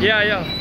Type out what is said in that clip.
Yeah, yeah.